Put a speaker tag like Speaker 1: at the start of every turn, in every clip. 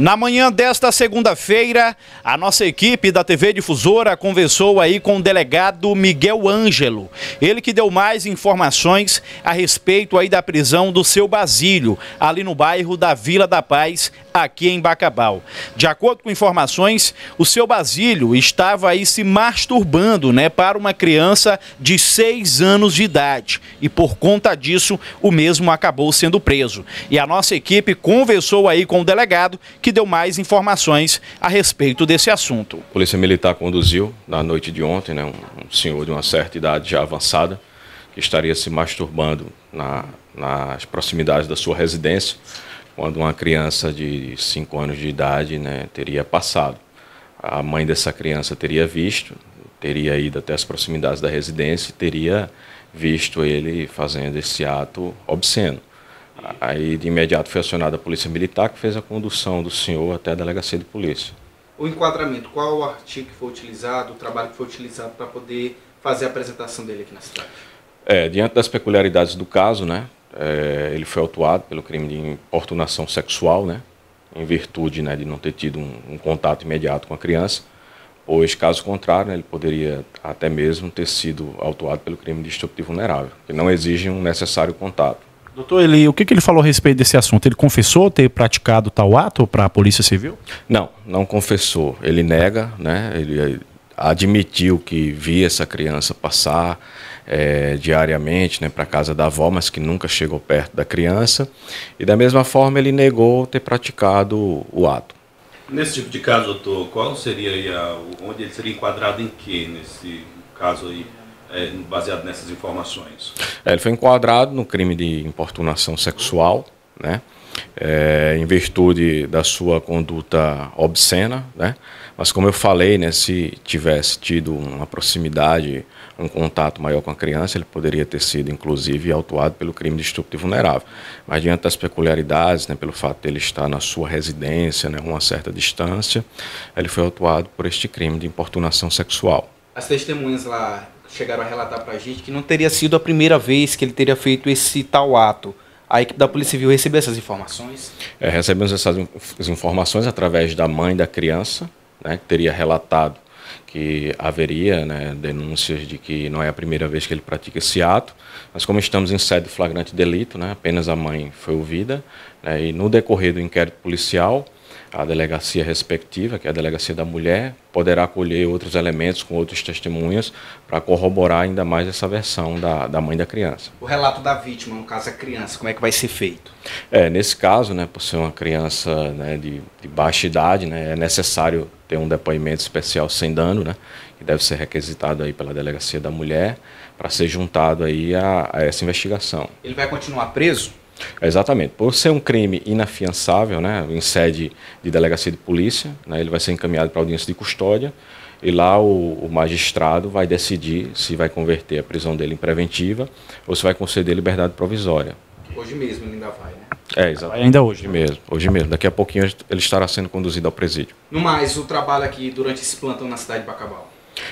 Speaker 1: Na manhã desta segunda-feira, a nossa equipe da TV Difusora conversou aí com o delegado Miguel Ângelo. Ele que deu mais informações a respeito aí da prisão do seu Basílio, ali no bairro da Vila da Paz, aqui em Bacabal. De acordo com informações, o seu Basílio estava aí se masturbando, né, para uma criança de seis anos de idade. E por conta disso, o mesmo acabou sendo preso. E a nossa equipe conversou aí com o delegado que que deu mais informações a respeito desse assunto.
Speaker 2: A Polícia Militar conduziu na noite de ontem né, um, senhor de uma certa idade já avançada que estaria se masturbando na, nas proximidades da sua residência quando uma criança de 5 anos de idade né, teria passado. A mãe dessa criança teria visto, teria ido até as proximidades da residência e teria visto ele fazendo esse ato obsceno. Aí de imediato foi acionada a Polícia Militar, que fez a condução do senhor até a delegacia de polícia.
Speaker 3: O enquadramento, qual o artigo que foi utilizado, o trabalho que foi utilizado para poder fazer a apresentação dele aqui na cidade?
Speaker 2: É, diante das peculiaridades do caso, né, é, ele foi autuado pelo crime de importunação sexual, né, em virtude né, de não ter tido um, um contato imediato com a criança, pois, caso contrário, né, ele poderia até mesmo ter sido autuado pelo crime de estupro vulnerável, que não exige um necessário contato.
Speaker 1: Doutor, ele, o que, que ele falou a respeito desse assunto? Ele confessou ter praticado tal ato para a Polícia Civil?
Speaker 2: Não, não confessou. Ele nega, né? Ele admitiu que via essa criança passar é, diariamente né, para a casa da avó, mas que nunca chegou perto da criança. E da mesma forma ele negou ter praticado o ato.
Speaker 4: Nesse tipo de caso, doutor, qual seria a, onde ele seria enquadrado em que nesse caso aí? É, baseado nessas informações?
Speaker 2: É, ele foi enquadrado no crime de importunação sexual, né? É, em virtude da sua conduta obscena, né? Mas como eu falei, né, se tivesse tido uma proximidade, um contato maior com a criança, ele poderia ter sido, inclusive, autuado pelo crime de estupro de vulnerável. Mas diante das peculiaridades, né, pelo fato de ele estar na sua residência, né, uma certa distância, ele foi autuado por este crime de importunação sexual.
Speaker 3: As testemunhas lá chegaram a relatar para a gente que não teria sido a primeira vez que ele teria feito esse tal ato. A equipe da Polícia Civil recebeu essas informações?
Speaker 2: É, recebemos essas informações através da mãe da criança, né, que teria relatado que haveria né, denúncias de que não é a primeira vez que ele pratica esse ato, mas como estamos em sede de flagrante delito, né, apenas a mãe foi ouvida, né, e no decorrer do inquérito policial, a delegacia respectiva, que é a delegacia da mulher, poderá acolher outros elementos com outros testemunhas para corroborar ainda mais essa versão da, da mãe da criança.
Speaker 3: O relato da vítima, no caso a criança, como é que vai ser feito?
Speaker 2: É, nesse caso, né, por ser uma criança né, de, de baixa idade, né, é necessário ter um depoimento especial sem dano, né, que deve ser requisitado aí pela delegacia da mulher para ser juntado aí a, a essa investigação.
Speaker 3: Ele vai continuar preso?
Speaker 2: Exatamente. Por ser um crime inafiançável, né, em sede de delegacia de polícia, né, ele vai ser encaminhado para audiência de custódia e lá o, o, magistrado vai decidir se vai converter a prisão dele em preventiva ou se vai conceder liberdade provisória.
Speaker 3: Hoje mesmo ele ainda vai, né?
Speaker 2: É, exatamente. Ainda hoje mesmo, hoje mesmo. Daqui a pouquinho ele estará sendo conduzido ao presídio.
Speaker 3: No mais, o trabalho aqui durante esse plantão na cidade de Bacabal?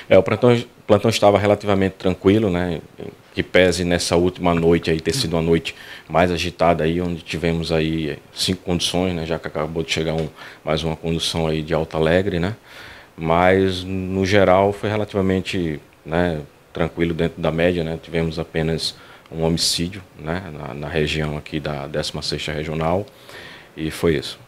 Speaker 2: É, o plantão, o plantão estava relativamente tranquilo, né? Que pese nessa última noite aí ter sido uma noite mais agitada aí, onde tivemos aí cinco conduções, né? Já que acabou de chegar um, mais uma condução aí de Alta Alegre, né? Mas no geral foi relativamente, né? Tranquilo dentro da média, né? Tivemos apenas um homicídio, né? Na, na região aqui da 16ª Regional e foi isso.